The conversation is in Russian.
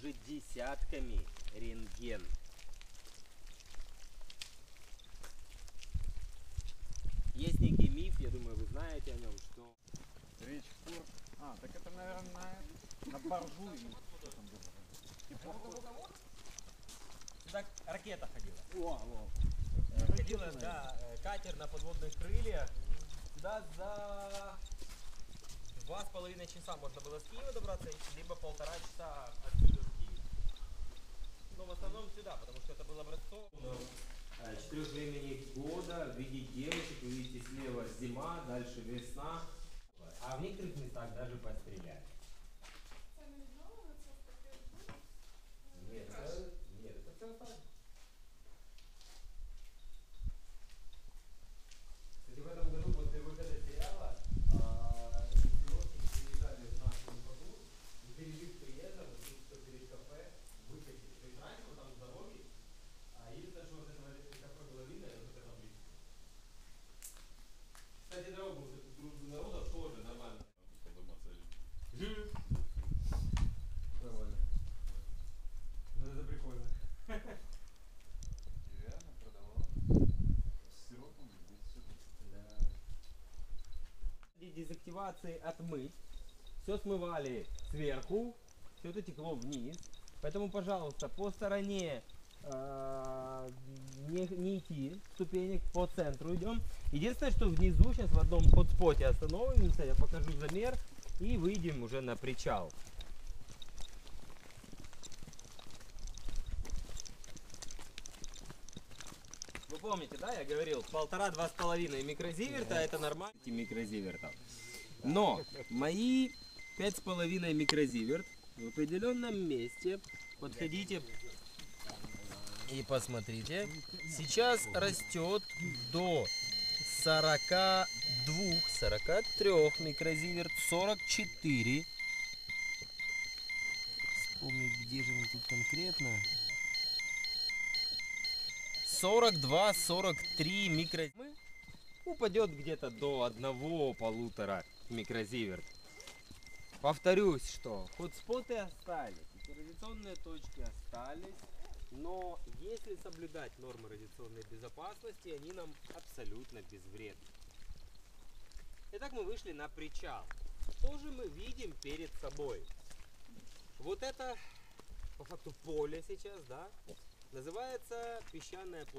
уже десятками рентген. Есть некий миф, я думаю, вы знаете о нем, что Речь Форд. А, так это, наверное, на, на баржу или что там было? Типа, сюда ракета ходила. О, о. Э, Ходила, да, э, катер на подводных крыльях. Сюда за два с половиной часа можно было с Киева добраться, либо полтора часа отсюда в Киев. Но в основном сюда, потому что это был образцов. Четырех времени года видеть девочек, вы видите слева зима, дальше весна. А в некоторых местах даже постреляли. Нет, это, нет, это все так. Кстати, в этом году после выхода сериала а, девушки приезжали в нашу ходу, и перед приездом, вот тут что перед кафе, выкатили. То есть раньше вот там с дороги, а единственное, что вот этого кафе было видно, это вот эта табличка. Кстати, дорогу вот эту дружбу народов тоже нормально. Нормально. Ну это прикольно. И реально продавал с сиропом без сиропа. Для дезактивации отмыть. Все смывали сверху, все это текло вниз. Поэтому, пожалуйста, по стороне э, не, не идти ступенек, по центру идем. Единственное, что внизу сейчас в одном хотспоте остановимся, я покажу замер и выйдем уже на причал. Вы помните, да, я говорил, полтора-два с половиной микрозиверта, это нормально. Эти микрозивертов. Но мои пять с половиной микрозиверт в определенном месте, подходите и посмотрите, сейчас растет до 42, 43 микрозиверт, 44. Вспомнить, где же мы тут конкретно. 42-43 микро... Упадет где-то до одного-полутора микрозиверт. Повторюсь, что хотспоты остались, радиационные точки остались, но если соблюдать нормы радиационной безопасности, они нам абсолютно безвредны. Итак, мы вышли на причал. Что же мы видим перед собой? Вот это, по факту, поле сейчас, да? Называется песчаная площадь.